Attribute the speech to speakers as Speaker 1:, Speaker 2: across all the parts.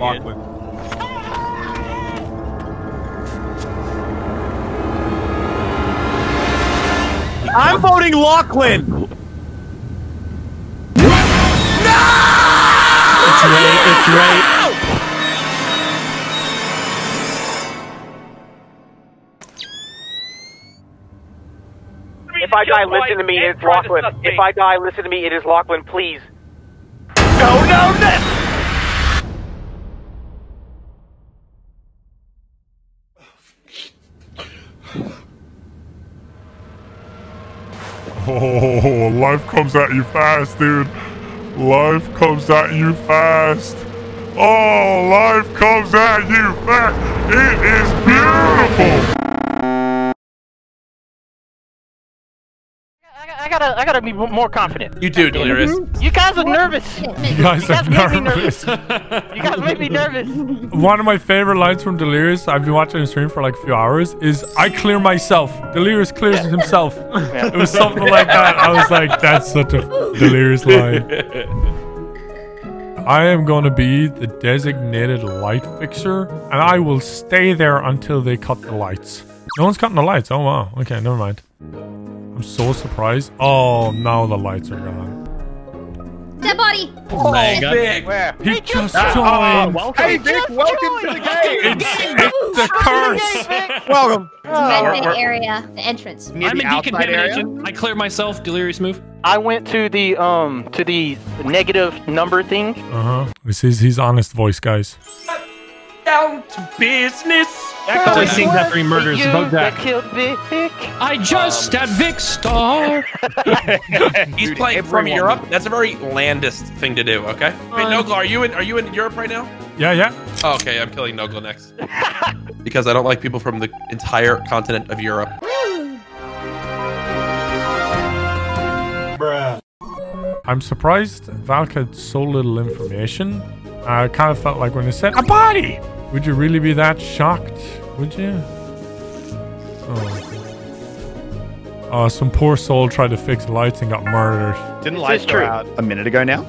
Speaker 1: Lachlan. I'm voting Lachlan. no!
Speaker 2: It's Ray. It's Ray.
Speaker 3: If I die, listen to me. It's Lachlan. If I die, listen to me. It is Lachlan. Please.
Speaker 1: No, no, no.
Speaker 4: Oh, life comes at you fast, dude. Life comes at you fast. Oh, life comes at you fast. It is beautiful.
Speaker 3: Gotta, I gotta be more confident.
Speaker 5: You do, Delirious.
Speaker 3: You guys are nervous.
Speaker 4: You guys are
Speaker 3: made me
Speaker 4: nervous.
Speaker 3: You guys make me nervous.
Speaker 4: One of my favorite lines from Delirious, I've been watching him stream for like a few hours, is I clear myself. Delirious clears himself. It was something like that. I was like, that's such a Delirious line. I am going to be the designated light fixer, and I will stay there until they cut the lights. No one's cutting the lights. Oh, wow. Okay, never mind. I'm so surprised. Oh, now the lights are gone.
Speaker 6: Dead body.
Speaker 2: Ray got
Speaker 5: Vic.
Speaker 1: Where?
Speaker 4: He just
Speaker 1: Ah,
Speaker 4: joined.
Speaker 2: welcome.
Speaker 1: Hey, Vic, welcome to the game.
Speaker 4: It's, it's the curse.
Speaker 1: Welcome.
Speaker 6: Red
Speaker 1: we're-
Speaker 6: area, the entrance.
Speaker 1: Near
Speaker 2: I'm
Speaker 1: the
Speaker 2: in
Speaker 1: outside area.
Speaker 2: decontamination. I clear myself. Delirious move.
Speaker 3: I went to the um to the negative number thing.
Speaker 4: Uh huh. This is his honest voice, guys.
Speaker 5: Down to business.
Speaker 2: That only sings after he murders
Speaker 3: you
Speaker 2: about
Speaker 3: that
Speaker 2: that.
Speaker 3: killed Vic.
Speaker 2: I just um, stabbed Vikkstar.
Speaker 5: He's
Speaker 1: Dude,
Speaker 5: playing from Europe. That's a very landist thing to do. Okay. Wait, Nogla, are you in? Are you in Europe right now?
Speaker 4: Yeah, yeah.
Speaker 5: Oh, okay, I'm killing Nogla next because I don't like people from the entire continent of Europe.
Speaker 4: I'm surprised Valk had so little information. I kind of felt like when they said a body, would you really be that shocked? Would you? Oh. Oh, some poor soul tried to fix lights and got murdered.
Speaker 1: Didn't lights go out a minute ago now?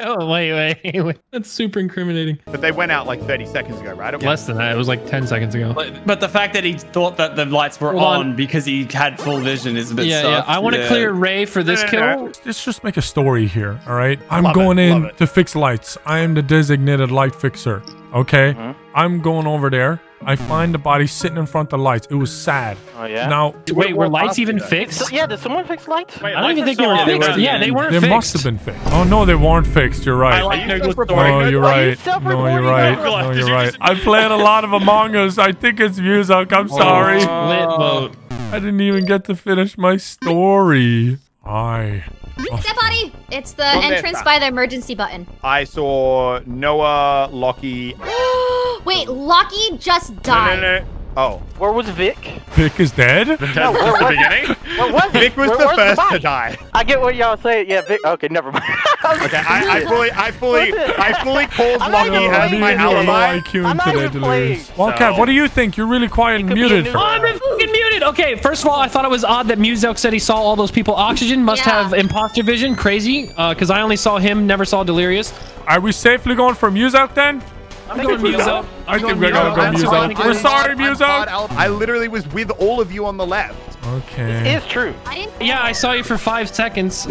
Speaker 2: Oh wait, wait, wait. That's super incriminating.
Speaker 1: But they went out like 30 seconds ago, right?
Speaker 2: Less than that. It was like 10 seconds ago.
Speaker 7: But, but the fact that he thought that the lights were
Speaker 2: Hold on.
Speaker 7: on because he had full vision is a bit
Speaker 2: Yeah, yeah. I want to
Speaker 7: Yeah.
Speaker 2: clear Ray for this
Speaker 1: No, no, no.
Speaker 2: kill.
Speaker 4: Let's just make a story here, all right? I'm
Speaker 1: Love it,
Speaker 4: going in to fix lights. I am the designated light fixer, okay? Mm-hmm. I'm going over there. I find the body sitting in front of the lights. It was sad.
Speaker 3: Oh yeah.
Speaker 4: Now,
Speaker 2: Wait, were lights even
Speaker 3: So,
Speaker 2: fixed?
Speaker 3: yeah, did someone fix lights?
Speaker 2: I don't even think they were
Speaker 7: Yeah, they
Speaker 2: fixed.
Speaker 7: were.
Speaker 2: Yeah, they weren't
Speaker 4: they
Speaker 2: fixed.
Speaker 4: must have been fixed. Oh, no, they weren't fixed. You're right.
Speaker 7: I like
Speaker 1: you
Speaker 7: Nogla's
Speaker 1: self-reporting?
Speaker 7: story.
Speaker 4: No, oh, you're
Speaker 3: Are you
Speaker 4: right. No,
Speaker 3: self-reporting
Speaker 4: you're right. No, you're right. I played a lot of Among Us. I think it's music. I'm oh, sorry.
Speaker 2: Split vote.
Speaker 4: I didn't even get to finish my story. I.
Speaker 6: Dead body. It's the entrance by the emergency button.
Speaker 1: I saw Noah, Lockie.
Speaker 6: Wait, Lucky just died.
Speaker 1: no, no. Oh.
Speaker 3: Where was Vic?
Speaker 4: Vic is dead?
Speaker 3: No, where, where,
Speaker 1: beginning?
Speaker 3: where was
Speaker 1: Vic was
Speaker 3: Where
Speaker 1: the
Speaker 3: was
Speaker 1: first to die.
Speaker 3: I get what y'all say. Yeah, Vic. Okay, never mind.
Speaker 1: Okay, I, I fully, I fully, I fully called
Speaker 3: I'm not
Speaker 1: Lockie
Speaker 3: even
Speaker 1: as
Speaker 3: playing
Speaker 1: my
Speaker 3: this
Speaker 4: You're
Speaker 3: game.
Speaker 4: low
Speaker 1: alibi.
Speaker 4: IQ
Speaker 3: I'm not
Speaker 4: today,
Speaker 3: even playing.
Speaker 4: Delirious. Wildcat,
Speaker 1: So-
Speaker 4: what do you think? You're really quiet and
Speaker 3: could be a
Speaker 4: muted.
Speaker 2: Oh, I've been fucking muted. Okay, first of all, I thought it was odd that Muselk said he saw all those people. Oxygen must
Speaker 6: Yeah.
Speaker 2: have imposter vision. Crazy, uh, because I only saw him, never saw Delirious.
Speaker 4: Are we safely going for Muselk then?
Speaker 2: I'm going Muselk.
Speaker 4: I think we're gonna go
Speaker 2: I'm sorry.
Speaker 4: We're sorry,
Speaker 1: I'm Todd
Speaker 4: Muselk.
Speaker 1: Al- I literally was with all of you on the left.
Speaker 4: Okay.
Speaker 3: It's true.
Speaker 6: I.
Speaker 2: Yeah, I saw you for five seconds.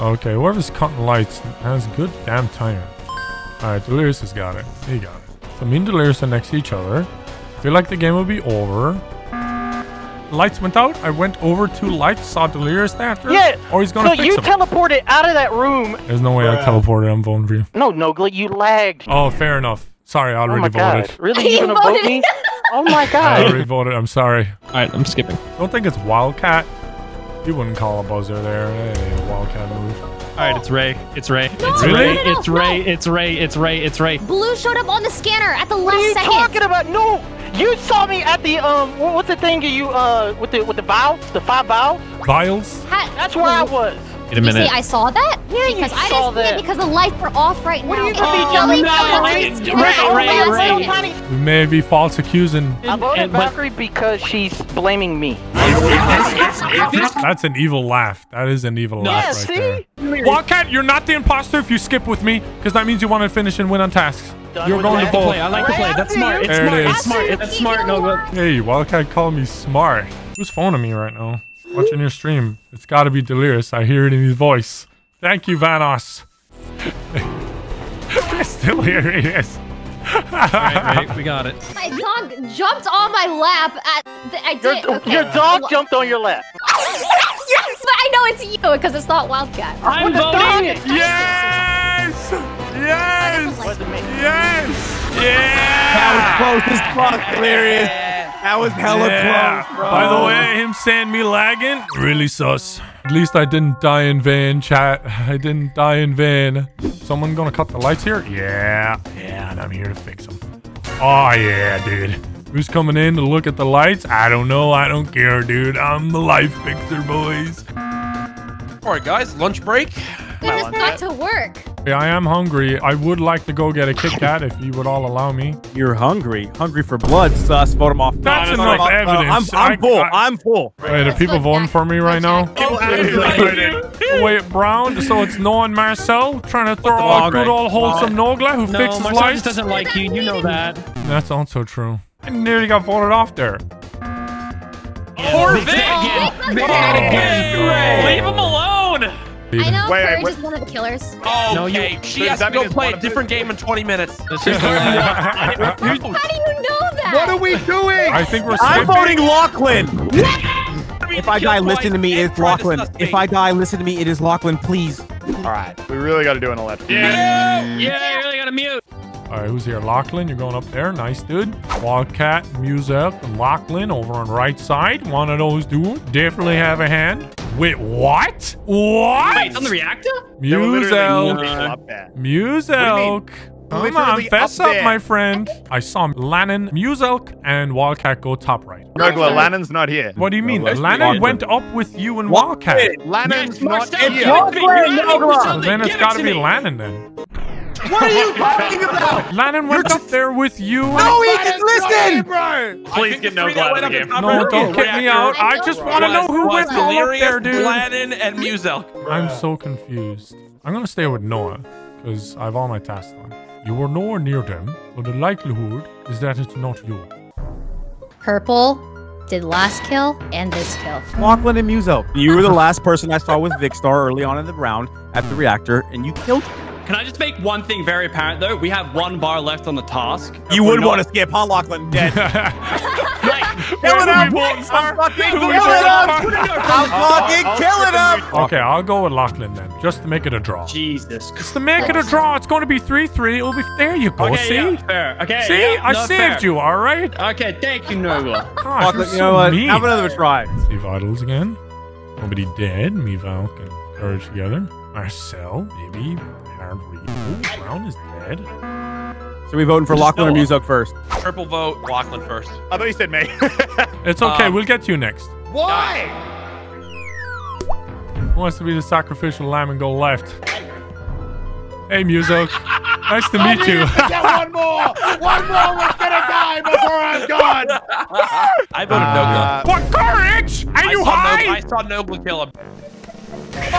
Speaker 4: Okay, whoever's cutting lights has good damn timing. Alright, Delirious has got it. He got it. So me and Delirious are next to each other. Feel like the game will be over. Lights went out. I went over to lights, saw Delirious after.
Speaker 3: Yeah.
Speaker 4: Or he's gonna
Speaker 3: So
Speaker 4: fix
Speaker 3: you
Speaker 4: him.
Speaker 3: teleported out of that room.
Speaker 4: There's no way I teleported. I'm voting for you.
Speaker 3: No, Nogla, you lagged.
Speaker 4: Oh, fair enough. Sorry, I
Speaker 3: Oh
Speaker 4: already
Speaker 3: my
Speaker 4: voted.
Speaker 3: god. Really?
Speaker 6: He
Speaker 3: You gonna vote
Speaker 6: voted.
Speaker 3: me? Oh my god.
Speaker 4: I already voted. I'm sorry.
Speaker 2: All right, I'm skipping.
Speaker 4: Don't think it's Wildcat. You wouldn't call a buzzer there. Hey, Wildcat move.
Speaker 2: All right, it's Ray. It's Ray. It's
Speaker 4: Really?
Speaker 2: Ray.
Speaker 6: No, no, no,
Speaker 2: It's Ray.
Speaker 6: no.
Speaker 2: It's Ray. It's Ray. It's Ray.
Speaker 6: Blue showed up on the scanner at the
Speaker 3: What are you
Speaker 6: second.
Speaker 3: talking about? No, you saw me at the um. What's the thing you uh with the with the valves, the five valves?
Speaker 4: Vials?
Speaker 6: Ha-
Speaker 3: That's where I was.
Speaker 2: Wait a
Speaker 6: You see. I saw that?
Speaker 3: Yeah, you
Speaker 6: I
Speaker 3: saw
Speaker 6: didn't see
Speaker 3: that.
Speaker 6: because the lights were off right
Speaker 3: What
Speaker 6: now.
Speaker 3: are you gonna be
Speaker 6: And
Speaker 3: jelly?
Speaker 6: Jelly
Speaker 3: No,
Speaker 6: Belly
Speaker 3: Ray,
Speaker 2: Ray,
Speaker 6: on the
Speaker 2: Ray,
Speaker 6: last
Speaker 2: Ray.
Speaker 6: second.
Speaker 4: You may be false accusing.
Speaker 3: I voted
Speaker 2: and- but-
Speaker 3: Valkyrae because she's blaming me.
Speaker 4: That's an evil laugh. That is an evil
Speaker 3: Yeah,
Speaker 4: laugh right
Speaker 3: see?
Speaker 4: there. Wildcat, you're not the imposter if you skip with me, because that means you want to finish and win on tasks.
Speaker 3: done
Speaker 4: You're
Speaker 3: with
Speaker 4: going
Speaker 2: I
Speaker 4: to
Speaker 2: like the play. I like the play. That's smart. It's
Speaker 4: There
Speaker 2: smart.
Speaker 4: is.
Speaker 2: It's smart. It's smart. Nogla.
Speaker 4: Hey, Wildcat called me smart. Who's phoning me right now? Watching your stream. It's got to be Delirious. I hear it in his voice. Thank you, Vanoss. Still here he is.
Speaker 2: Right, right, we got it.
Speaker 6: My dog jumped on my lap at the, I
Speaker 3: Your,
Speaker 6: did. okay.
Speaker 3: your dog
Speaker 6: Well,
Speaker 3: jumped on your lap.
Speaker 6: yes, but I know it's you because it's not Wildcat.
Speaker 2: I'm voting.
Speaker 4: Yes! Yes!
Speaker 3: Wasn't me.
Speaker 4: Yes!
Speaker 8: That was close as fuck, hilarious. That was hella
Speaker 4: Yeah.
Speaker 8: close, bro.
Speaker 4: By the way, him saying me lagging, really sus. At least I didn't die in vain, chat. I didn't die in vain. Someone gonna cut the lights here? Yeah. Yeah, and I'm here to fix them. Oh, yeah, dude. Who's coming in to look at the lights? I don't know. I don't care, dude. I'm the life fixer, boys.
Speaker 5: All right, guys, lunch break.
Speaker 6: We just got to work.
Speaker 4: Yeah, I am hungry. I would like to go get a Kit Kat if you would all allow me.
Speaker 8: You're hungry. Hungry for blood, sus. Vote him off.
Speaker 4: That's
Speaker 8: Vote him
Speaker 4: enough
Speaker 8: off. Uh,
Speaker 4: evidence.
Speaker 8: I'm, I'm
Speaker 4: I-
Speaker 8: full.
Speaker 4: I-
Speaker 8: I'm full.
Speaker 4: Wait, are people voting for me right now?
Speaker 6: Check.
Speaker 4: Wait, Brown. So it's Noah and Marcel trying to throw
Speaker 8: the
Speaker 4: out good old wholesome Nogla who
Speaker 2: No,
Speaker 4: fixes
Speaker 2: Marcel
Speaker 4: lights.
Speaker 2: just doesn't like you. You know that.
Speaker 4: That's also true. I nearly got voted off there.
Speaker 2: Poor Vic.
Speaker 6: again.
Speaker 2: Leave him alone.
Speaker 6: I know
Speaker 1: Wait,
Speaker 6: Courage
Speaker 1: wait.
Speaker 6: is one of the killers.
Speaker 5: Oh,
Speaker 2: No, you-
Speaker 5: okay. she has to go play a different game in 20 minutes.
Speaker 2: It's just
Speaker 6: How do you know that?
Speaker 1: What are we doing?
Speaker 4: I think we're
Speaker 8: I'm voting Lachlan. If I die, listen to me. It's Lachlan. If I die, listen to me. It is Lachlan. Please.
Speaker 1: All right, we really got to do an election.
Speaker 2: yeah, yeah. You really gotta mute.
Speaker 4: All right, who's here? Lachlan, you're going up there. Nice, dude. Wildcat, Muselk, and Lachlan over on right side. One of those dudes. Definitely have a hand. Wait, what? What?
Speaker 2: Wait, it's on the reactor.
Speaker 1: They were literally
Speaker 4: Muselk.
Speaker 1: walking up
Speaker 4: Come on, fess
Speaker 1: up
Speaker 4: up, my friend. I saw Lannon, Muselk, and Wildcat go top right.
Speaker 1: Nogla, Lannon's not here.
Speaker 4: What do you mean?
Speaker 8: that's
Speaker 4: Lannon went up with you and Wildcat.
Speaker 1: Lannon's not here.
Speaker 2: give it to me.
Speaker 8: Lachlan,
Speaker 2: You
Speaker 8: Nogla.
Speaker 2: need
Speaker 4: Well, then
Speaker 2: something.
Speaker 4: it's
Speaker 2: Give it
Speaker 4: got to
Speaker 2: to
Speaker 4: be
Speaker 2: me.
Speaker 4: Lannon then.
Speaker 8: What are you talking about?
Speaker 4: Lannon went up there with you.
Speaker 8: No, he can listen.
Speaker 1: bro.
Speaker 5: Please get no glad in the game.
Speaker 4: No, don't kick me out. I just want to know who went all up there, dude.
Speaker 5: Gladden, and Muselk.
Speaker 4: I'm so confused. I'm gonna stay with Noah because I have all my tasks done. You were nowhere near them, but the likelihood is that it's not you.
Speaker 6: Purple did last kill and this kill.
Speaker 8: Lachlan and Muzo. You were the last person I saw with Vikkstar early on in the round at the reactor, and you killed.
Speaker 7: Can I just make one thing very apparent though? We have one bar left on the task.
Speaker 8: You would
Speaker 7: not-
Speaker 8: want to skip, huh, Lachlan? Dead.
Speaker 4: Kill
Speaker 8: it up!
Speaker 4: I'm
Speaker 8: fucking
Speaker 4: killing
Speaker 8: killing him! I'm fucking killing him!
Speaker 4: Okay, I'll go with Lachlan then, just to make it a draw.
Speaker 7: Jesus.
Speaker 4: Just to make it a draw, it's going to be 3-3. It'll be there you go,
Speaker 7: Okay,
Speaker 4: see?
Speaker 7: yeah, fair. Okay,
Speaker 4: See?
Speaker 7: yeah,
Speaker 4: I saved
Speaker 7: fair.
Speaker 4: you, all right?
Speaker 7: Okay, thank you, Nogla.
Speaker 4: Gosh,
Speaker 8: Lachlan,
Speaker 4: you're
Speaker 8: you
Speaker 4: so
Speaker 8: know what?
Speaker 4: mean.
Speaker 8: Have another try.
Speaker 4: See vitals again. Nobody dead. Me, Valk, and Courage together. Marcel, maybe. Hard read. Oh, Brown is dead.
Speaker 8: So we voting for Lachlan or Muzo first?
Speaker 5: Purple vote, Lachlan first.
Speaker 1: I thought you said me.
Speaker 4: It's okay.
Speaker 5: Um,
Speaker 4: we'll get to you next.
Speaker 1: Why?
Speaker 4: Who wants to be the sacrificial lamb and go left? Hey, Muzo. nice to meet you.
Speaker 1: Get one more. One more was gonna die before I'm gone.
Speaker 5: I voted Nogla.
Speaker 4: what courage? Are
Speaker 5: I
Speaker 4: you
Speaker 5: saw
Speaker 4: high?
Speaker 5: No, I saw Nogla kill him.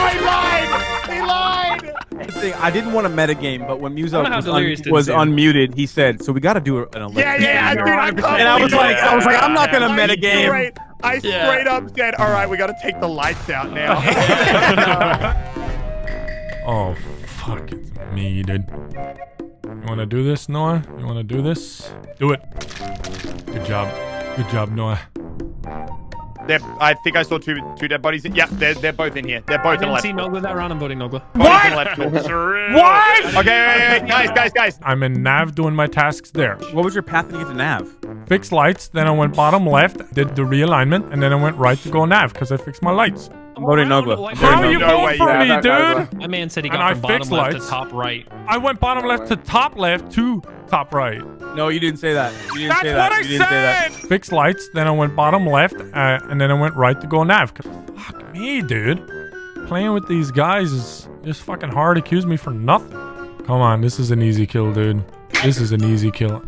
Speaker 1: I lied. He lied.
Speaker 8: Thing, I didn't want a metagame, but when Muzo
Speaker 7: I don't know how
Speaker 8: was, un- was unmuted, he said, "So we got to do an election."
Speaker 1: Yeah, yeah, dude. I can't
Speaker 8: And I was like. I was like, I'm not gonna
Speaker 1: I
Speaker 8: metagame.
Speaker 1: straight- I
Speaker 7: Yeah.
Speaker 1: straight up said, "All right, we got to take the lights out now."
Speaker 4: oh, fuck. It's me, dude. You want to do this, Noah? You want to do this? Do it. Good job. Good job, Noah.
Speaker 1: They're, I think I saw two two dead bodies. Yep, they're they're both in here. They're
Speaker 2: I
Speaker 1: both in
Speaker 2: didn't see
Speaker 1: electrical.
Speaker 2: Nogla that round. I'm voting Nogla.
Speaker 1: Both in.
Speaker 4: What?
Speaker 1: Okay, wait, wait, wait, guys, guys, guys.
Speaker 4: I'm in Nav doing my tasks there.
Speaker 8: What was your path to get to Nav?
Speaker 4: Fix lights, then I went bottom left, did the realignment, and then I went right to go Nav because I fixed my lights.
Speaker 8: I'm voting Nogla.
Speaker 2: like-
Speaker 4: How are you
Speaker 1: No
Speaker 4: voting
Speaker 1: way,
Speaker 4: for
Speaker 1: yeah,
Speaker 4: me,
Speaker 1: that guy's
Speaker 4: dude?
Speaker 2: My man said he
Speaker 4: And
Speaker 2: got
Speaker 4: I
Speaker 2: bottom
Speaker 4: fixed
Speaker 2: left
Speaker 4: lights.
Speaker 2: to top right.
Speaker 4: I went bottom left to top left to top right.
Speaker 8: No, you didn't say that. You didn't
Speaker 4: That's
Speaker 8: say
Speaker 4: what
Speaker 8: that.
Speaker 4: I
Speaker 8: you didn't say that.
Speaker 4: said. Fix lights, then I went bottom left, uh, and then I went right to go nav. 'Cause fuck me, dude. Playing with these guys is just fucking hard. Accuse me for nothing. Come on, this is an easy kill, dude. This is an easy kill.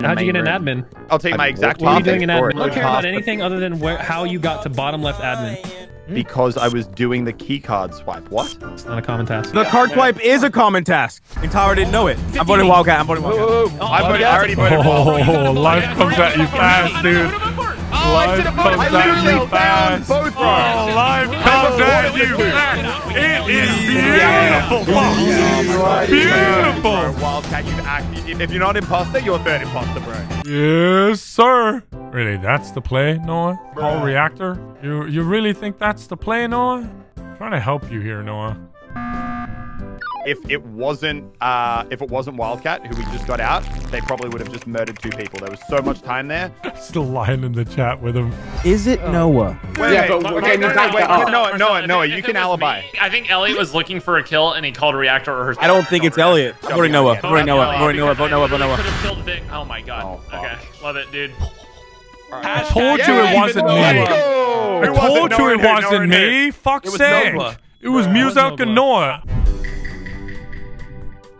Speaker 2: How'd you get an admin?
Speaker 1: I'll take my exact
Speaker 2: What are you doing in admin? I don't care about anything other than where how you got to bottom left admin.
Speaker 1: because I was doing the keycard swipe. What?
Speaker 2: It's not a common task.
Speaker 8: The card swipe is a common task. And Tyler didn't know it. I'm voting Wildcat. I'm voting Wildcat.
Speaker 1: I, voted, oh, I already voted
Speaker 4: Oh, life comes at you fast, dude. Life oh, comes
Speaker 1: I
Speaker 4: at you
Speaker 1: found
Speaker 4: fast.
Speaker 1: both
Speaker 4: Oh,
Speaker 1: wrongs.
Speaker 4: life comes at you fast. It is beautiful, Fox. Beautiful.
Speaker 1: Wildcat, you act. If you're not imposter, you're third imposter, bro.
Speaker 4: Yes, sir. Really, that's the play, Noah? Call reactor? You you really think that's the play, Noah? trying to help you here, Noah.
Speaker 1: If it wasn't, uh, if it wasn't Wildcat who we just got out, they probably would have just murdered two people. There was so much time there.
Speaker 4: Still lying in the chat with him.
Speaker 8: Is it Noah?
Speaker 1: Wait,
Speaker 9: Yeah,
Speaker 1: wait,
Speaker 9: but
Speaker 1: wait,
Speaker 9: okay,
Speaker 1: no,
Speaker 9: no,
Speaker 1: no,
Speaker 9: no,
Speaker 1: wait,
Speaker 9: no.
Speaker 1: Noah, Noah, Noah, you can alibi.
Speaker 10: I think Elliot was looking for a kill and he called reactor or her.
Speaker 8: I don't think it's Elliot. I'm voting Noah. I'm voting Noah. I'm voting Noah. Vote Noah. Vote Noah.
Speaker 10: Could have killed Vic. Oh my god. okay, love it, dude.
Speaker 4: I told you it wasn't me. I told you it
Speaker 1: one knew, no
Speaker 4: wasn't me. Fuck's
Speaker 5: It
Speaker 4: sake. It was
Speaker 2: Bro, it was
Speaker 4: Muselk and Noah.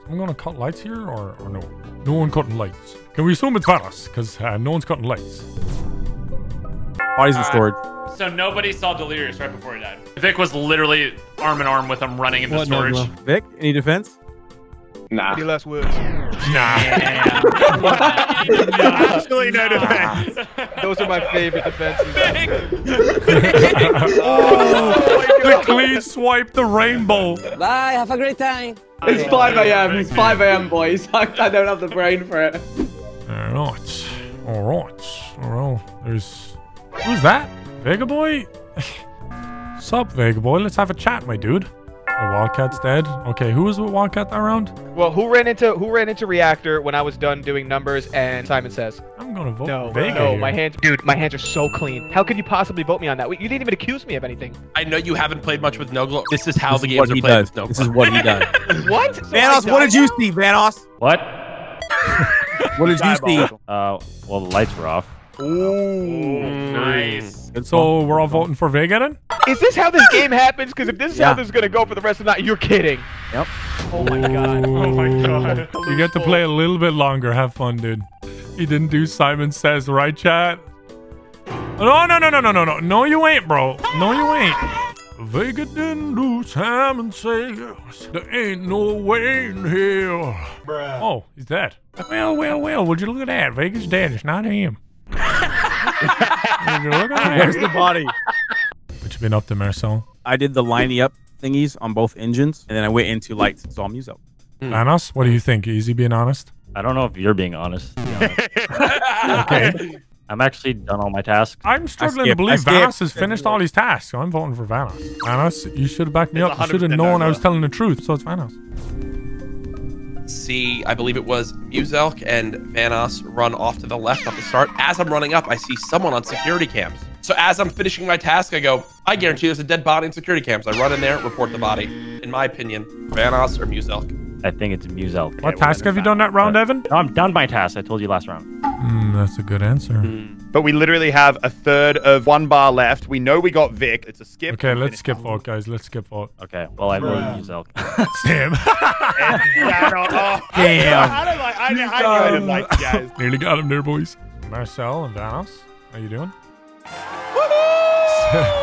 Speaker 4: I'm gonna cut lights here, or, or no? No one cutting lights. Can we assume it's Varas? Because uh, no one's cutting lights.
Speaker 8: Bodies in storage.
Speaker 10: So nobody saw Delirious right before he died. Vic was literally arm in arm with him running into
Speaker 2: What
Speaker 10: storage.
Speaker 2: Nogla?
Speaker 8: Vic, any defense?
Speaker 9: Nah.
Speaker 1: Any less words?
Speaker 4: Nah.
Speaker 1: Actually, no defense.
Speaker 9: Those are my favorite defenses.
Speaker 4: the clean swipe, the rainbow.
Speaker 11: Bye, have a great time.
Speaker 9: It's 5 a.m. It's 5 a.m. boys. I, I don't have the brain for it.
Speaker 4: All right. All right. Well, there's. Who's that? Vega Boy? Sup, Vega Boy? Let's have a chat, my dude. The Wildcat's dead. Okay, who was with Wildcat that round?
Speaker 9: Well, who ran into who ran into reactor when I was done doing numbers? And Simon says,
Speaker 4: I'm gonna vote
Speaker 9: "No,
Speaker 4: Vega.
Speaker 9: no,
Speaker 4: here.
Speaker 9: my hands, dude, my hands are so clean. How could you possibly vote me on that? You didn't even accuse me of anything.
Speaker 5: I know you haven't played much with Nogla. This is how
Speaker 8: This
Speaker 5: the
Speaker 8: is
Speaker 5: games
Speaker 8: what
Speaker 5: are
Speaker 8: he
Speaker 5: played
Speaker 8: does.
Speaker 5: with Nogla.
Speaker 8: This is what he does.
Speaker 9: What? So Vanoss,
Speaker 8: what did
Speaker 9: died
Speaker 8: you see, Vanoss?
Speaker 11: What?
Speaker 8: What did you see?
Speaker 11: Uh, well, the lights were off.
Speaker 10: Nice.
Speaker 4: And So we're all voting for Vega then?
Speaker 9: Is this how this game happens? Because if this is
Speaker 8: Yeah.
Speaker 9: how this is gonna go for the rest of the night, you're kidding.
Speaker 8: Yep.
Speaker 9: Oh my god.
Speaker 4: Oh my god. You get to play a little bit longer. Have fun, dude. He didn't do Simon Says, right, chat? No, no, no, no, no, no, no. No, you ain't, bro. No, you ain't. Vega didn't do Simon Says. There ain't no way in hell. Oh, he's dead. Well, well, well. Would you look at that? Vega's dead. It's not him. Would you look at
Speaker 8: Where's the body?
Speaker 4: What you been up to, Marcel?
Speaker 8: I did the lining up thingies on both engines, and then I went into lights and saw Muselk. Hmm.
Speaker 4: Anos, what do you think? Easy being honest?
Speaker 11: I don't know if you're being honest. be honest.
Speaker 4: Okay.
Speaker 11: I'm actually done all my tasks.
Speaker 4: I'm struggling to believe
Speaker 8: skipped.
Speaker 4: Vanoss has finished all his tasks, so I'm voting for Vanoss. Vanoss, you should have backed me
Speaker 1: It's
Speaker 4: up. You should have known I was telling the truth, so it's Vanoss.
Speaker 5: See, I believe it was Muselk and Vanoss run off to the left at the start. As I'm running up, I see someone on security cams. So as I'm finishing my task, I go, I guarantee there's a dead body in security cams. I run in there, report the body. In my opinion, Vanoss or Muselk.
Speaker 11: I think it's Muselk.
Speaker 4: What task have you done that round, Evan?
Speaker 11: No, I'm done my task. I told you last round.
Speaker 4: Mm, that's a good answer.
Speaker 1: But we literally have a third of one bar left. We know we got Vic. It's a skip.
Speaker 4: Okay, let's skip vote, guys. Let's skip vote.
Speaker 11: Okay, well, I voted Muselk.
Speaker 4: Sam.
Speaker 1: Yeah, no, oh,
Speaker 8: Damn.
Speaker 1: I don't like. I, knew- I knew I didn't like you guys.
Speaker 4: Nearly got him there, boys. Marcel and Vanoss, how you doing?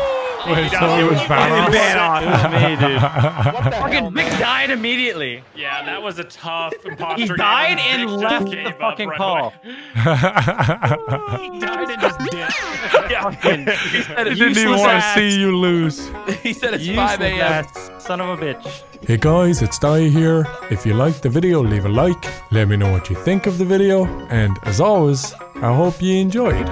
Speaker 4: Wait, so it was Vanoss?
Speaker 8: Me, dude.
Speaker 9: What the
Speaker 2: Fucking Vic died immediately.
Speaker 10: Yeah, that was a tough imposter
Speaker 2: He died
Speaker 10: Vic
Speaker 2: and
Speaker 10: just
Speaker 2: left the fucking
Speaker 10: right
Speaker 2: call. He died and just dipped.
Speaker 10: Yeah.
Speaker 5: He said
Speaker 4: I
Speaker 5: it's,
Speaker 4: didn't even want to see you lose.
Speaker 5: he said it's
Speaker 2: Useless
Speaker 5: 5 a.m.
Speaker 2: ass Son of a bitch.
Speaker 4: Hey guys, it's Dai here. If you liked the video, leave a like. Let me know what you think of the video. And as always, I hope you enjoyed.